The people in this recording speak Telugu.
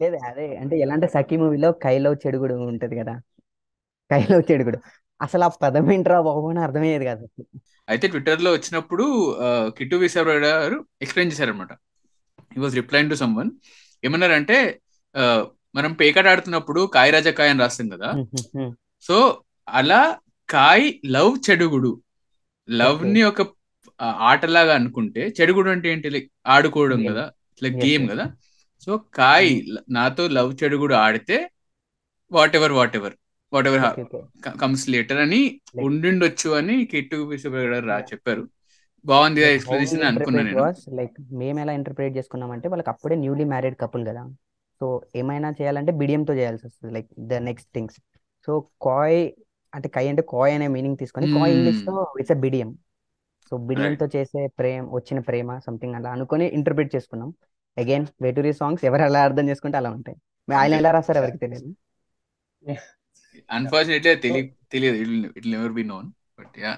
లేదు అదే అంటే ఎలా అంటే సఖీ మూవీలో కైలో చెడుగుడు ఉంటది కదా కైలో చెడుగుడు అసలు ఆ పదం ఏంట్రా బాబు అని అర్థమయ్యేది కాదు. అయితే ట్విట్టర్లో వచ్చినప్పుడు ఆ, కిట్టు గారు ఎక్స్ప్లెయిన్ చేశారనమాట ఈ వాజ్ రిప్లైన్ టు సమ్వన్ ఏమన్నారంటే ఆ, మనం పేకాట ఆడుతున్నప్పుడు కాయ రాజా కాయ అని రాస్తాం కదా. సో అలా కాయ్ లవ్ చెడుగుడు లవ్ Okay. ని ఒక ఆ, ఆటలాగా అనుకుంటే చెడుగుడు అంటే ఏంటి లైక్ ఆడుకోవడం. కదా లైక్ గేమ్. కదా సో కాయ్ నాతో లవ్ చెడుగుడు ఆడితే whatever whatever whatever comes later అని ఉండిండొచ్చు అని కిట్టు గారు రా చెప్పారు. బాగుంది ఎక్స్ప్లెనేషన్ అనుకున్నా నేను. లైక్ మేము ఎలా ఇంటర్ప్రిట్ చేసుకున్నామంటే వాళ్ళకి అప్పుడే న్యూలీ మ్యారీడ్ కపుల్ కదా. సో ఏమైనా చేయాలంటే బిడియంతో చేయాల్సి వస్తుంది like the next things so కాయ్ అంటే కై అంటే కాయ్ అనే మీనింగ్ తీసుకొని కాయ్. ఇంగ్లీష్లో ఇట్స్ ఎ బిడియం సో బిడియంతో చేసే ప్రేమ వచ్చిన ప్రేమ సంథింగ్ అలా అనుకొని ఇంటర్ప్రిట్ చేసుకున్నాం. అగైన్ వేటూరి సాంగ్స్ ఎవరు ఎలా అర్థం చేసుకుంటే అలా ఉంటాయి. మరి ఆయన ఎలా రాస్తారు ఎవరికి తెలియదు. అన్ఫార్చునేట్లీ తెలియదు. It never be known but yeah